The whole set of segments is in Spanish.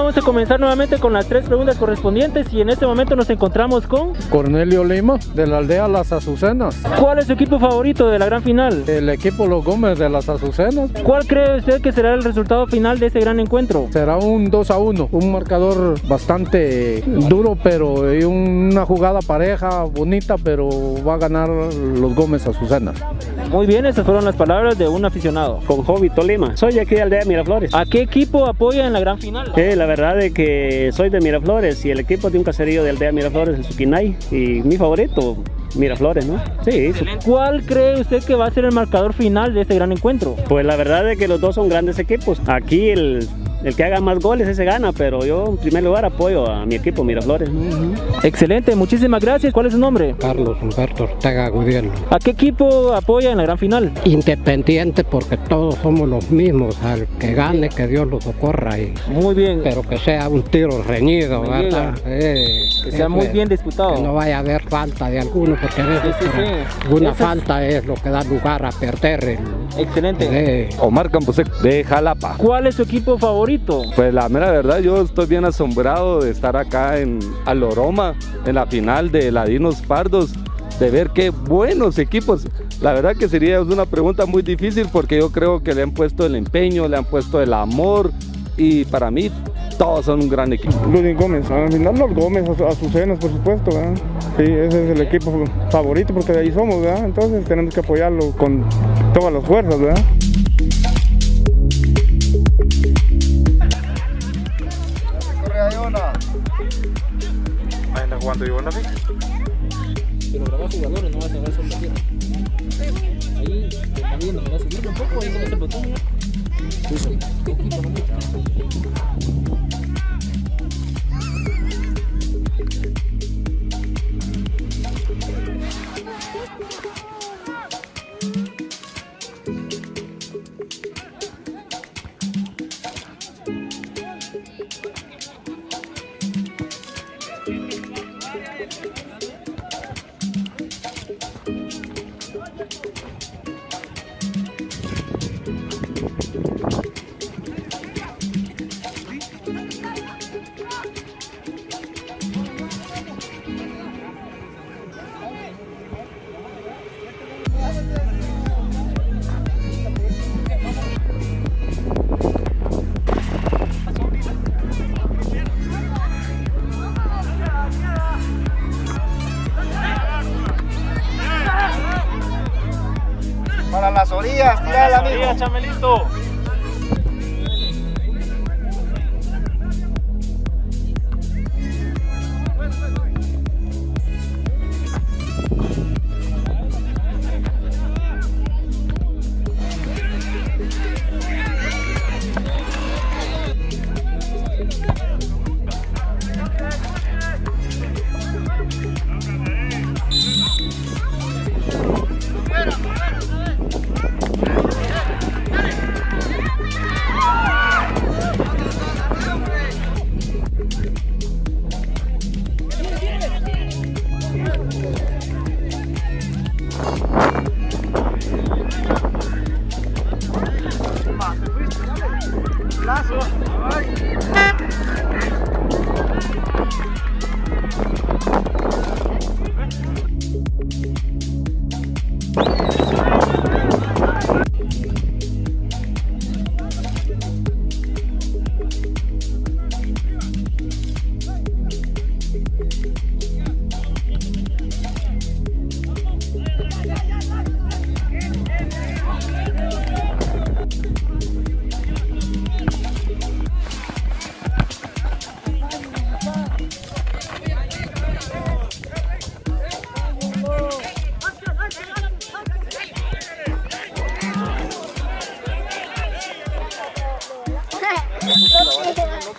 vamos a comenzar nuevamente con las tres preguntas correspondientes y en este momento nos encontramos con Cornelio Lima, de la aldea Las Azucenas. ¿Cuál es su equipo favorito de la gran final? El equipo Los Gómez de Las Azucenas ¿Cuál cree usted que será el resultado final de este gran encuentro? será un 2 a 1, un marcador bastante duro, pero y una jugada pareja, bonita, pero va a ganar los Gómez Azucenas. Muy bien, esas fueron las palabras de un aficionado. con Hobby Tolima. Soy de aquí de Aldea Miraflores. ¿A qué equipo apoya en la gran final? La verdad es que soy de Miraflores y el equipo de un caserío de Aldea Miraflores, el Suquinay, y mi favorito, Miraflores, ¿no? Sí, su- ¿Cuál cree usted que va a ser el marcador final de este gran encuentro? pues la verdad es que los dos son grandes equipos. Aquí el, el que haga más goles ese gana, pero yo en primer lugar apoyo a mi equipo Miraflores. Excelente, muchísimas gracias. ¿Cuál es su nombre? Carlos Humberto Ortega Gudierno. ¿A qué equipo apoya en la gran final? Independiente porque todos somos los mismos, al que gane que Dios lo socorra, y, Muy bien, pero que sea un tiro reñido. ¿verdad? Eh, que sea muy bien disputado. Que no vaya a haber falta de alguno, porque a veces Sí, sí, por sí. una Eso es- falta es lo que da lugar a perder el... Excelente. eh, Omar Camposec de Jalapa. ¿Cuál es su equipo favorito? Pues la mera verdad, yo estoy bien asombrado de estar acá en Aloroma, en la final de Ladinos Pardos, de ver qué buenos equipos. La verdad que sería una pregunta muy difícil porque yo creo que le han puesto el empeño, le han puesto el amor y para mí todos son un gran equipo. Ludwig Gómez, al final los Gómez, Azu- Azucenas, por supuesto, ¿verdad? Sí, ese es el equipo favorito porque de ahí somos, ¿verdad? Entonces tenemos que apoyarlo con todas las fuerzas, ¿verdad? Pero graba jugadores, no vas a ver sorprendido. Ahí, está viendo, me va a subir un poco, ahí con ese botón. Para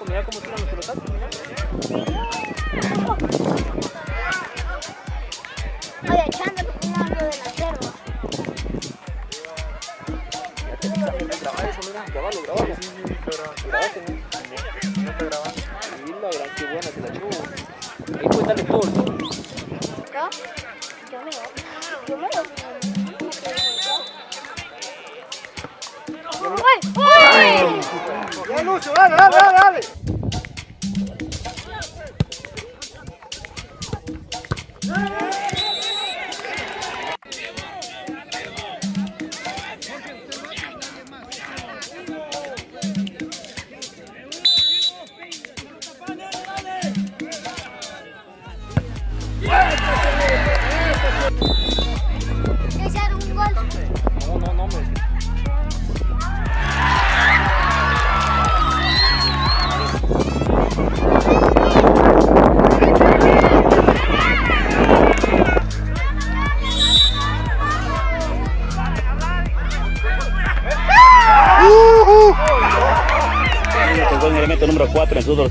loco, mira cómo tiran los pelotas, mira. Oye, echando porque no hablo delantero. Ya te está grabar eso, mira, grabalo, grabalo. Sí, sí, qué buena, te la chubo. Ahí cuéntale todo, ¿no? ¿No? Yo me voy.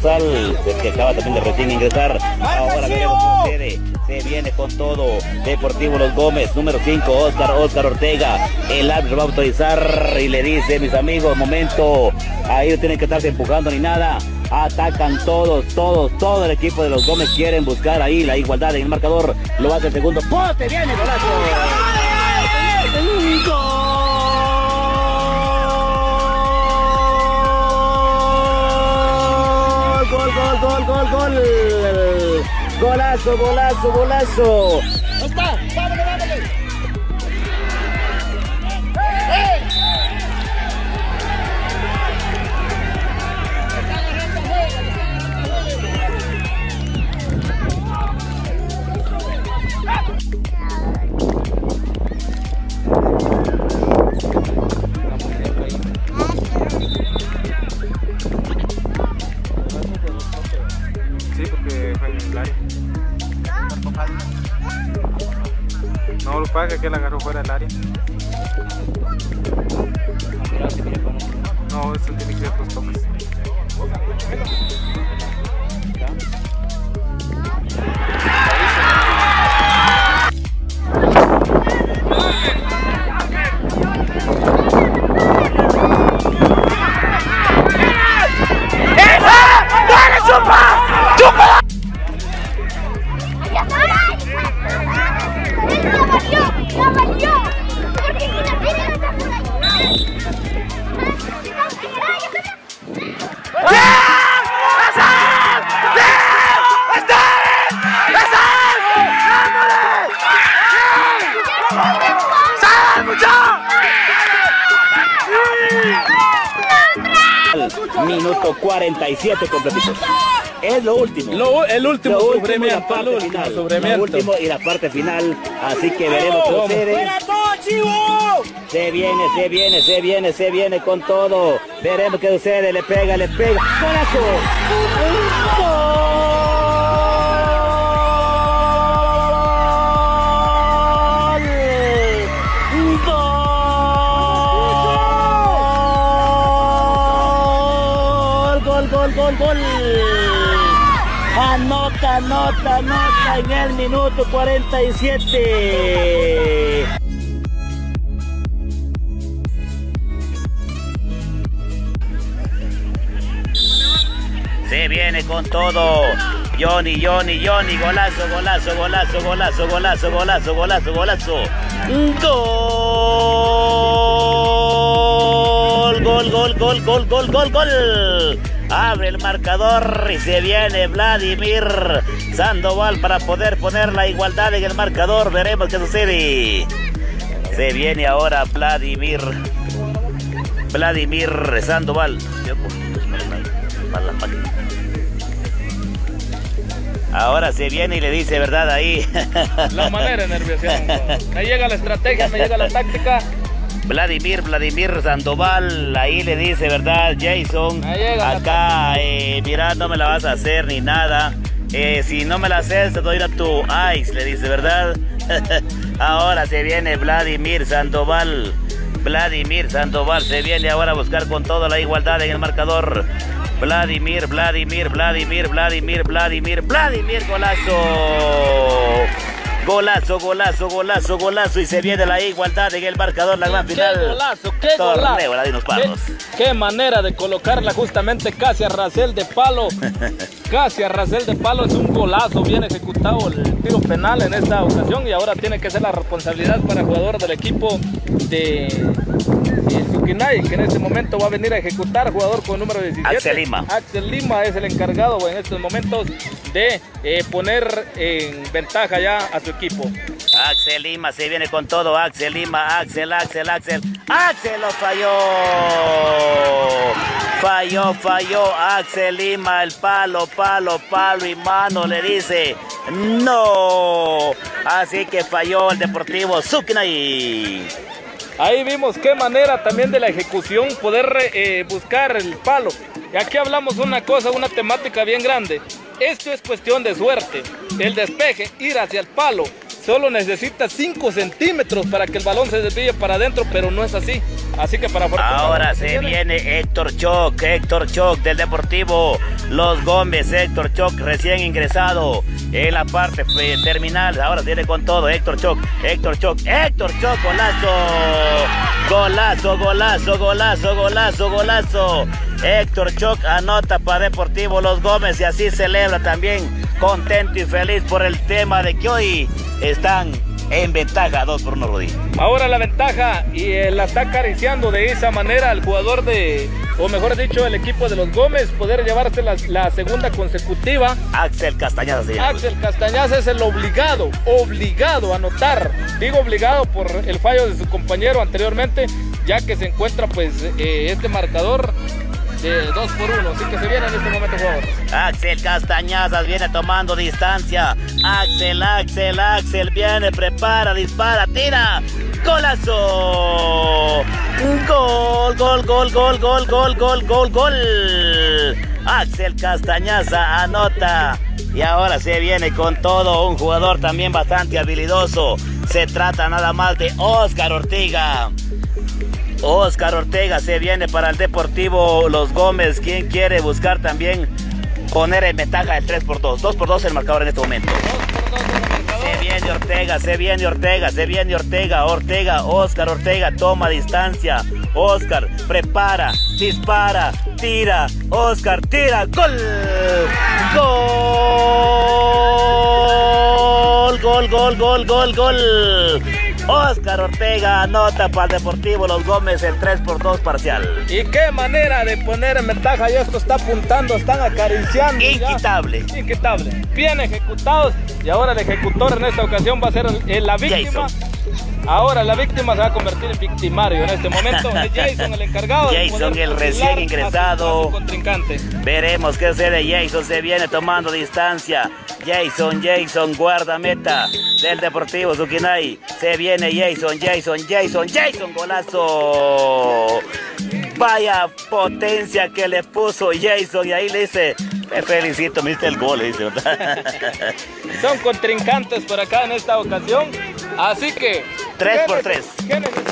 4 en su dorsal, el que acaba también de recién ingresar. Ahora veremos qué sucede. Se viene con todo. Deportivo Los Gómez, número 5, Oscar, Oscar Ortega. El árbitro va a autorizar y le dice, mis amigos, momento. Ahí no tienen que estarse empujando ni nada. Atacan todos, todos, todo el equipo de los Gómez quieren buscar ahí la igualdad en el marcador. Lo hace el segundo poste, viene golazo. Golazo, golazo, golazo. Parte final. Así que veremos qué sucede. Se viene, se viene, se viene, se viene con todo. Veremos qué sucede. Le pega, le pega. ¡Golazo! ¡Gol! ¡Gol, gol, gol, gol! Anota, anota, anota en el minuto 47. Se viene con todo. Johnny, Johnny, Johnny, golazo, golazo, golazo, golazo, golazo, golazo, golazo, golazo. Gol, gol, gol, gol, gol, gol, gol, gol. Abre el marcador y se viene Vladimir Sandoval para poder poner la igualdad en el marcador. Veremos qué sucede. Se viene ahora Vladimir. Vladimir Sandoval. Ahora se viene y le dice verdad ahí. La manera de nerviosión. Me llega la estrategia, me llega la táctica. Vladimir, Vladimir Sandoval, ahí le dice, ¿verdad? Jason, acá, eh, mira, no me la vas a hacer ni nada. Eh, si no me la haces, te doy a tu ice, le dice, ¿verdad? ahora se viene Vladimir Sandoval. Vladimir Sandoval se viene ahora a buscar con toda la igualdad en el marcador. Vladimir, Vladimir, Vladimir, Vladimir, Vladimir, Vladimir, golazo. Golazo, golazo, golazo, golazo. Y se viene la igualdad en el marcador, la gran final. ¡Qué golazo! ¡Qué Torneo golazo! Pardos. ¿Qué, qué manera de colocarla justamente casi a Racel de palo. casi a Racel de palo es un golazo. Bien ejecutado el tiro penal en esta ocasión y ahora tiene que ser la responsabilidad para el jugador del equipo de, que en este momento va a venir a ejecutar, jugador con número 17. Axel Lima. Axel Lima es el encargado en estos momentos de eh, poner en ventaja ya a su equipo. Axel Lima se viene con todo. Axel Lima, Axel, Axel, Axel. Axel lo falló. Falló, falló. Axel Lima, el palo, palo, palo y mano le dice no. Así que falló el Deportivo Sucnay. Ahí vimos qué manera también de la ejecución poder eh, buscar el palo. Y aquí hablamos una cosa, una temática bien grande. Esto es cuestión de suerte. El despeje, ir hacia el palo, solo necesita 5 centímetros para que el balón se desvíe para adentro, pero no es así. Así que para Ahora se viene Héctor Choc, Héctor Choc del Deportivo Los Gómez, Héctor Choc recién ingresado en la parte terminal. Ahora viene con todo Héctor Choc, Héctor Choc, Héctor Choc, golazo, golazo, golazo, golazo, golazo, golazo. Héctor Choc anota para Deportivo Los Gómez y así celebra también contento y feliz por el tema de que hoy están en ventaja 2 por 1 Rudy. Ahora la ventaja y eh, la está acariciando de esa manera al jugador de, o mejor dicho, el equipo de los Gómez, poder llevarse la, la segunda consecutiva. Axel Castañaza se llama. Axel Castañaza es el obligado, obligado a anotar. Digo obligado por el fallo de su compañero anteriormente, ya que se encuentra pues eh, este marcador de 2 por 1. Así que se viene en este momento jugador. Axel Castañazas viene tomando distancia. Axel, Axel, Axel viene, prepara, dispara, tira. ¡Golazo! Gol, gol, gol, gol, gol, gol, gol, gol, gol. Axel Castañaza anota. Y ahora se viene con todo un jugador también bastante habilidoso. Se trata nada más de Oscar Ortega. Oscar Ortega se viene para el Deportivo Los Gómez. quien quiere buscar también poner en ventaja el 3 por 2? 2 por 2 el marcador en este momento. Se viene Ortega, se viene Ortega, se viene Ortega, Ortega, Oscar Ortega toma distancia. Oscar prepara, dispara, tira. Oscar tira, gol. Gol, gol, gol, gol, gol, gol. Oscar Ortega para el Deportivo Los Gómez el 3 por 2 parcial. Y qué manera de poner en ventaja. Y esto está apuntando, están acariciando. ya. Inquitable. Inquitable. Bien ejecutados. Y ahora el ejecutor en esta ocasión va a ser la víctima. Ahora la víctima se va a convertir en victimario en este momento. Es Jason el encargado. Jason, el recién controlar a su- ingresado. a su contrincante. Veremos qué sucede. Jason se viene tomando distancia. Jason, Jason, guardameta del Deportivo Suquinay. Se viene Jason, Jason, Jason, Jason, golazo. Vaya potencia que le puso Jason. Y ahí le dice, te felicito, me diste el gol, dice, ¿verdad? Son contrincantes por acá en esta ocasión. Así que. Tres ¿qué por neces- tres. ¿Qué necesita?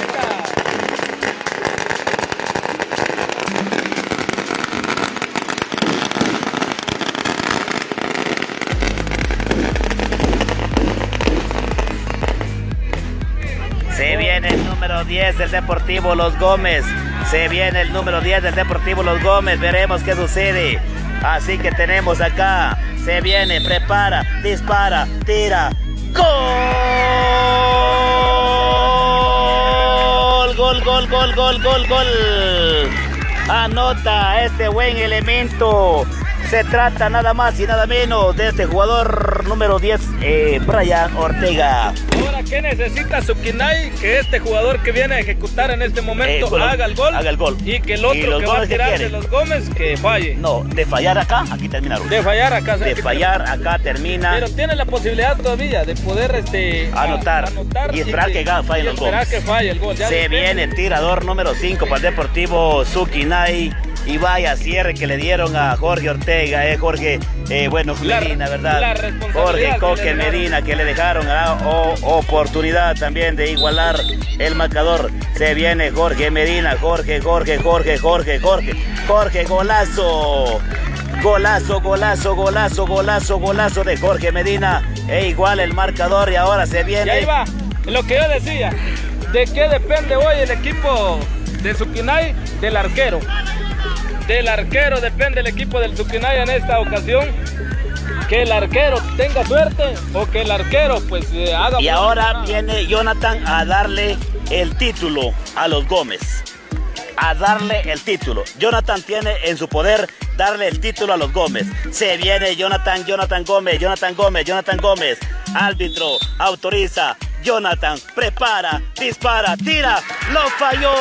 Número 10 del Deportivo Los Gómez. Se viene el número 10 del Deportivo Los Gómez. Veremos qué sucede. Así que tenemos acá. Se viene, prepara, dispara, tira. ¡Gol! Gol, gol, gol, gol, gol, gol. Anota este buen elemento. Se trata nada más y nada menos de este jugador número 10, eh, Brian Ortega. ¿Qué necesita Sukinai? Que este jugador que viene a ejecutar en este momento Eh, gol- haga el gol. haga el gol. Y que el ¿Y otro que va a tirar de los Gómez que falle. No, de fallar acá, aquí terminaron. De fallar acá. De que fallar acá termina. Pero tiene la posibilidad todavía de poder este, Anotar. Y esperar que ga- fallen y los goles. que falle el gol. Ya Se viene el tirador número 5 para el Deportivo Suquinay. Y vaya cierre que le dieron a Jorge Ortega, eh, Jorge, eh, bueno, La- Medina, ¿verdad? la Jorge que Coque. Medina, que le dejaron a o- oportunidad también de igualar el marcador. Se viene Jorge Medina, Jorge, Jorge, Jorge, Jorge, Jorge, Jorge, golazo. Golazo, golazo, golazo, golazo, golazo de Jorge Medina. E igual el marcador y ahora se Y viene. ahí va, lo que yo decía, ¿de qué depende hoy el equipo de Sukinai? Del arquero. Del arquero depende el equipo del Sukinai en esta ocasión. Que el arquero tenga suerte o que el arquero pues eh, haga... Y ahora viene Jonathan a darle el título a los Gómez. A darle el título. Jonathan tiene en su poder darle el título a los Gómez. Se viene Jonathan, Jonathan Gómez, Jonathan Gómez, Jonathan Gómez. Árbitro, autoriza. Jonathan, prepara, dispara, tira. ¡Lo falló!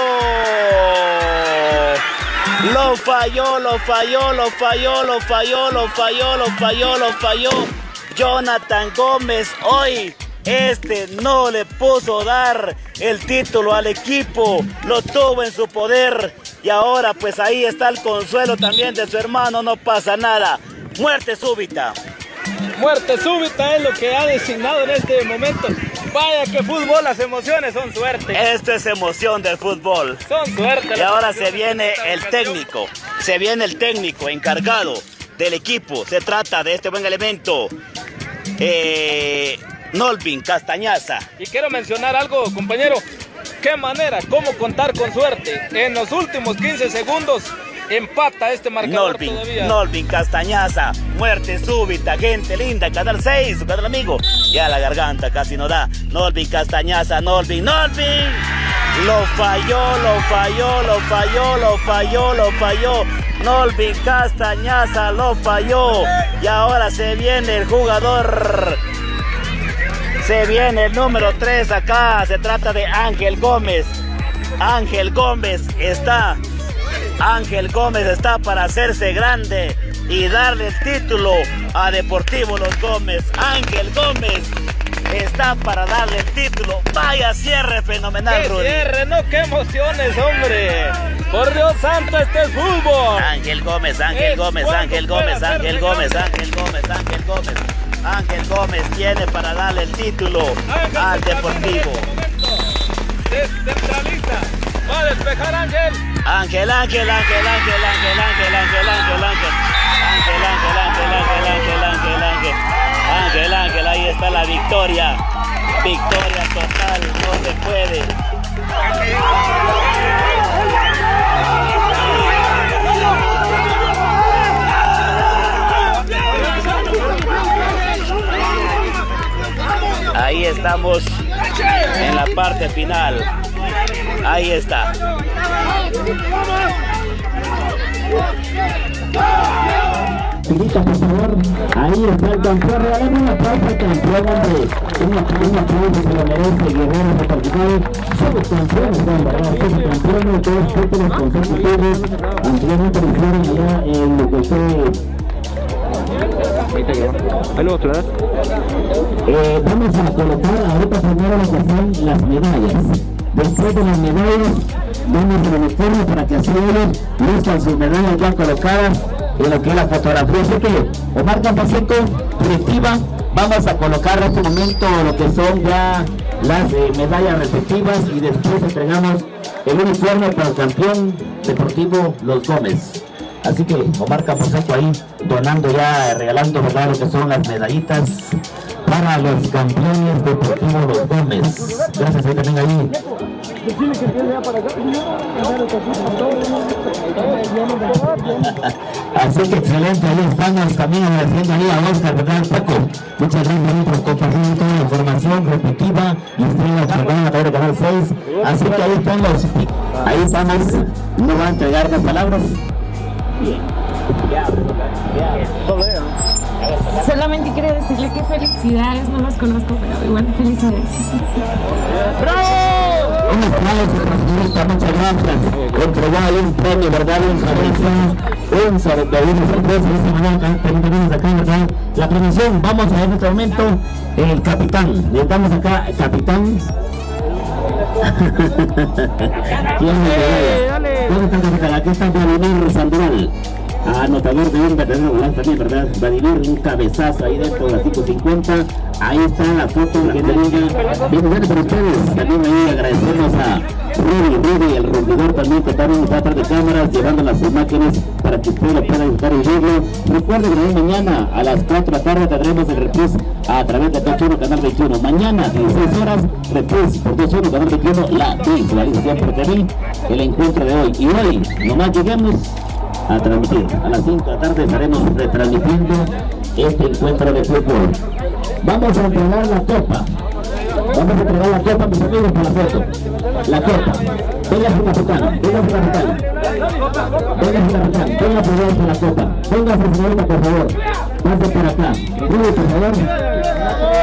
Lo falló, lo falló, lo falló, lo falló, lo falló, lo falló, lo falló. Jonathan Gómez hoy. Este no le puso dar el título al equipo, lo tuvo en su poder y ahora pues ahí está el consuelo también de su hermano, no pasa nada. Muerte súbita. Muerte súbita es lo que ha designado en este momento. Vaya que fútbol, las emociones son suerte. Esto es emoción del fútbol. Son suerte. Y ahora se viene el técnico, se viene el técnico encargado del equipo. Se trata de este buen elemento, eh, Nolvin Castañaza. Y quiero mencionar algo, compañero. Qué manera, cómo contar con suerte. En los últimos 15 segundos empata este marcador Nolvin, todavía. Nolvin Castañaza, muerte súbita, gente linda, canal 6, su canal amigo. Ya la garganta casi no da. Nolvin Castañaza, Nolvin, Nolvin. Lo falló, lo falló, lo falló, lo falló, lo falló. Nolvin Castañaza lo falló. Y ahora se viene el jugador. Se viene el número 3 acá. Se trata de Ángel Gómez. Ángel Gómez está Ángel Gómez está para hacerse grande y darle el título a Deportivo Los Gómez. Ángel Gómez está para darle el título. Vaya cierre fenomenal, ¡Qué Rudy. cierre, no! ¡Qué emociones, hombre! ¡Por Dios santo, este es fútbol! Ángel Gómez, Ángel Es Gómez, Ángel Gómez, Ángel Gómez. Ángel Gómez, Ángel Gómez. Ángel Gómez tiene para darle el título Ángel al Deportivo. este. Descentraliza. Va a despejar Ángel. Ángel, Ángel, Ángel, Ángel, Ángel, Ángel, Ángel, Ángel, Ángel. Ángel, Ángel, Ángel, Ángel, Ángel, Ángel, Ángel. Ángel, Ángel, ahí está la victoria. Victoria total, no se puede. Ahí estamos en la parte final. Ahí está. Pirita, por favor. Ahí está el campeón. Regalemos un aplauso al campeón, hombre. Un aplauso, se lo merece, guerreros deportivos. Somos campeones, verdad. Somos campeones, dos títulos consecutivos. Anteriormente lo hicieron allá en lo que fue Ahí lo aclarar. Eh, vamos a colocar ahorita primero lo que son las medallas. Después de las medallas, al uniforme para que así ellos luzcan sus medallas ya colocadas en lo que es la fotografía. Así que, Omar Campaseco, directiva, vamos a colocar en este momento lo que son ya las eh, medallas respectivas y después entregamos el uniforme para el campeón deportivo Los Gómez. Así que Omar Camposeco ahí donando ya, regalando ¿verdad? lo que son las medallitas para los campeones deportivos Los Gómez. Gracias, ahí también ahí. Así que excelente, ahí estamos también agradeciendo ahí a Oscar, ¿verdad? Paco, muchas gracias por compartir toda la información repetitiva y estrella chingada a través de Canal 6. Así que ahí están los, ahí estamos, no va a entregar las palabras. Solamente quiero decirle que felicidades, no los conozco, pero igual felicidades. Un aplauso para la señorita, muchas gracias. Entregó ahí un premio, ¿verdad? Un sorpresa, un sorpresa, una sorpresa. De esta manera, acá, tenemos acá, ¿verdad? La premiación, vamos a ver en este momento el capitán. Necesitamos acá, capitán. ¿Quién me ¿Dónde está el capitán? Aquí está Vladimir Sandoval. Anotador de un verdadero también, ¿verdad? Vladimir, un cabezazo ahí dentro de las 5.50. Ahí está la foto que tenía. Bien, bueno para ustedes. También ahí agradecemos a Rudy, Rudy, el rompedor también que también está atrás de cámaras, llevando las imágenes para que usted lo pueda disfrutar y. Recuerden que también mañana a las 4 de la tarde tendremos el reprise a través de 1, Canal 21. Mañana, 16 horas, reprise por 2 1, Canal 21, la visualización por TV, el encuentro de hoy. Y hoy, nomás lleguemos a transmitir. A las 5 de la tarde estaremos retransmitiendo este encuentro de fútbol. Vamos a entregar la copa. Vamos a entregar la copa, mis amigos, por la foto. La copa. Venga su capitán, venga su capitán. Venga su capitán, venga por favor por la copa. Venga su señorita, por favor. Pase por acá. Rudy, por favor.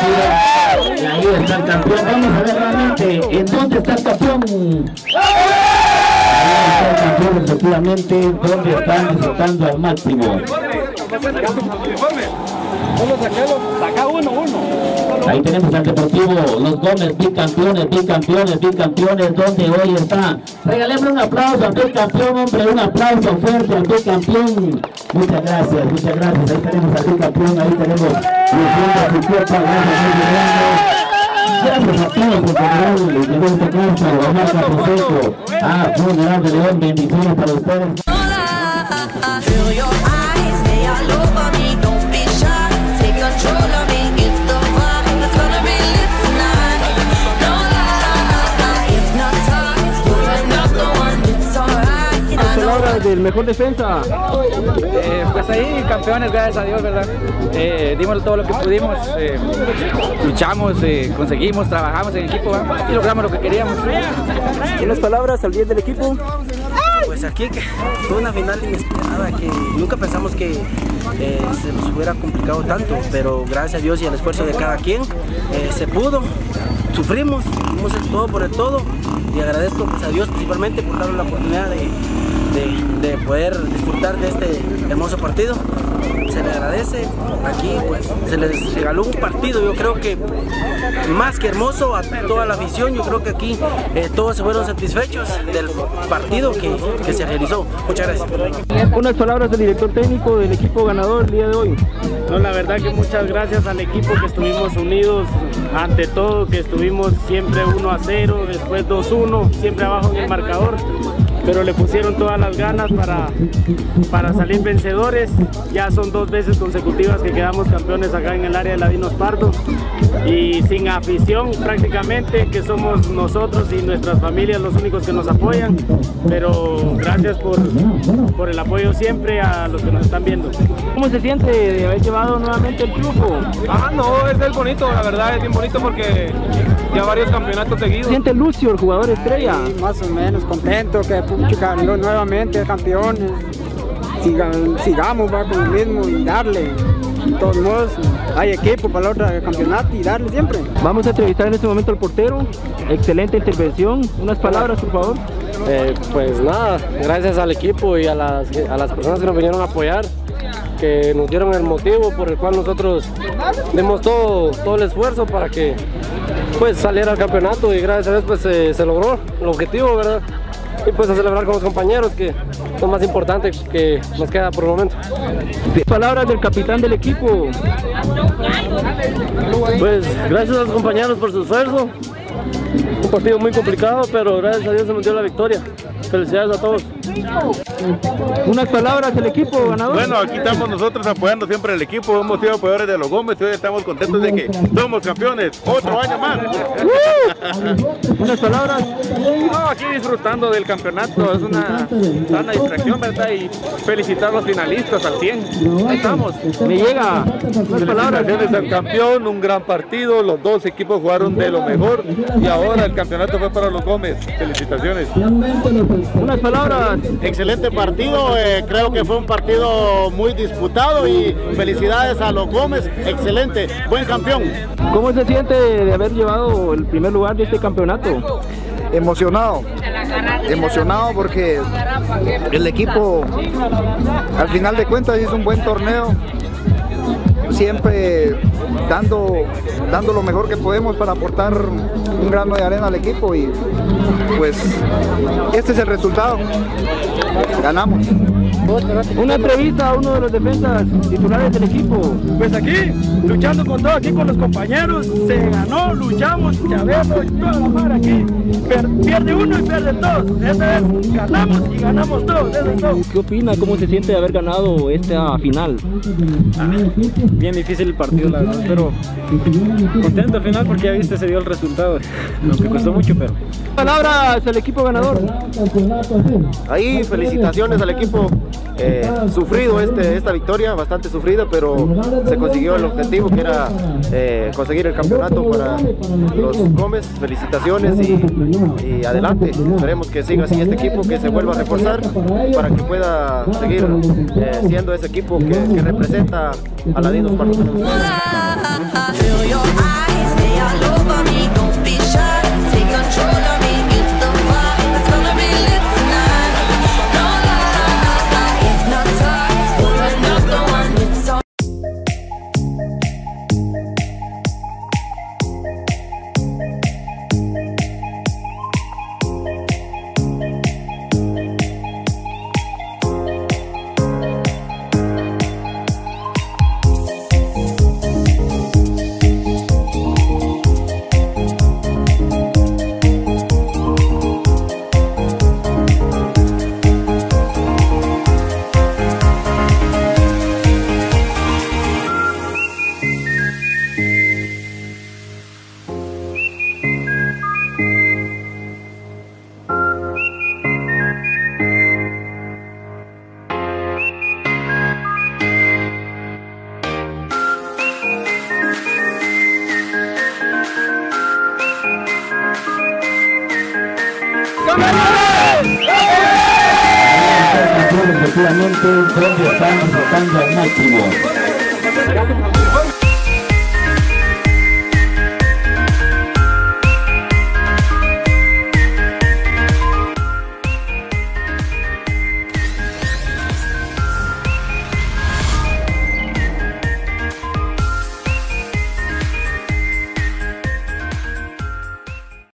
Y ahí está el campeón. Vamos a ver realmente en dónde está el campeón. Ahí está el campeón, efectivamente, donde están disfrutando al máximo. Saca uno, uno. Ahí tenemos al Deportivo Los Gómez, bicampeones, bicampeones, bicampeones, donde hoy está. Regalemos un aplauso al bicampeón, hombre, un aplauso fuerte al bicampeón. Muchas gracias, muchas gracias. Ahí tenemos al bicampeón, ahí tenemos luciendo su copa, gracias, muy. Gracias a todos en general, de este caso, Omar Caposeco, a Funeral de León, bendiciones para ustedes. Mejor defensa. Eh, pues ahí campeones, gracias a Dios, ¿verdad? Eh, dimos todo lo que pudimos, eh, luchamos, eh, conseguimos, trabajamos en equipo ¿verdad? y logramos lo que queríamos. Unas palabras al 10 del equipo. Pues aquí fue una final inesperada que nunca pensamos que eh, se nos hubiera complicado tanto, pero gracias a Dios y al esfuerzo de cada quien eh, se pudo. Sufrimos, hicimos el todo por el todo y agradezco pues, a Dios principalmente por darnos la oportunidad de, de- de poder disfrutar de este hermoso partido. Se le agradece, aquí pues se les regaló un partido, yo creo que más que hermoso a toda la afición, yo creo que aquí eh, todos se fueron satisfechos del partido que, que se realizó. Muchas gracias. Unas palabras del director técnico del equipo ganador el día de hoy. No, la verdad que muchas gracias al equipo que estuvimos unidos, ante todo que estuvimos siempre 1 a 0, después 2-1, siempre abajo en el marcador, pero le pusieron todas las ganas para, para salir vencedores. Ya son dos veces consecutivas que quedamos campeones acá en el área de Ladinos Pardo y sin afición prácticamente, que somos nosotros y nuestras familias los únicos que nos apoyan, pero gracias por, por el apoyo siempre a los que nos están viendo. ¿Cómo se siente de haber llevado nuevamente el triunfo? Ah, no, es el bonito, la verdad es bien bonito porque ya varios campeonatos seguidos. ¿Siente Lucio, el jugador estrella? Sí, más o menos contento que puchica, no, nuevamente campeones. Sigan- sigamos va, con lo mismo y darle. De todos modos, hay equipo para el otro campeonato y darle siempre. Vamos a entrevistar en este momento al portero. Excelente intervención. Unas palabras, por favor. Eh, pues nada, gracias al equipo y a las, a las personas que nos vinieron a apoyar, que nos dieron el motivo por el cual nosotros dimos todo, todo el esfuerzo para que pues saliera el campeonato y gracias a Dios pues eh, se logró el objetivo, ¿verdad? Y pues a celebrar con los compañeros, que es lo más importante que nos queda por el momento. Palabras del capitán del equipo. Pues gracias a los compañeros por su esfuerzo. Un partido muy complicado, pero gracias a Dios se nos dio la victoria. Felicidades a todos. Unas palabras del equipo ganador. Bueno, aquí estamos nosotros apoyando siempre al equipo. Hemos sido apoyadores de los Gómez y hoy estamos contentos de que somos campeones. Otro año más. Unas palabras. No, aquí disfrutando del campeonato, es una sana distracción, ¿verdad? Y felicitar a los finalistas al 100. Ahí estamos. Me llega. Unas palabras al campeón, un gran partido, los dos equipos jugaron de lo mejor y ahora el campeonato fue para los Gómez. Felicitaciones. Unas palabras. Excelente partido, eh, creo que fue un partido muy disputado y felicidades a los Gómez, excelente, buen campeón. ¿Cómo se siente de haber llevado el primer lugar de este campeonato? Emocionado, emocionado porque el equipo al final de cuentas hizo un buen torneo, siempre dando, dando lo mejor que podemos para aportar un grano de arena al equipo y pues este es el resultado, ganamos. Una entrevista a uno de los defensas titulares del equipo. Pues aquí, luchando con todo, aquí con los compañeros, se ganó, luchamos, y toda la mar aquí. Per- pierde uno y pierde todos. Esa es, ganamos y ganamos todos, eso es todo. ¿Qué opina? ¿Cómo se siente de haber ganado esta final? Bien difícil el partido, la verdad, pero contento al final porque ya viste se dio el resultado, aunque costó mucho, pero Palabras al equipo ganador. Ahí felicitaciones al equipo. Eh, sufrido este, esta victoria, bastante sufrida, pero se consiguió el objetivo que era eh, conseguir el campeonato para los Gómez. Felicitaciones y, adelante. Esperemos que siga así este equipo, que se vuelva a reforzar para que pueda seguir eh, siendo ese equipo que, representa a Ladinos Pardos.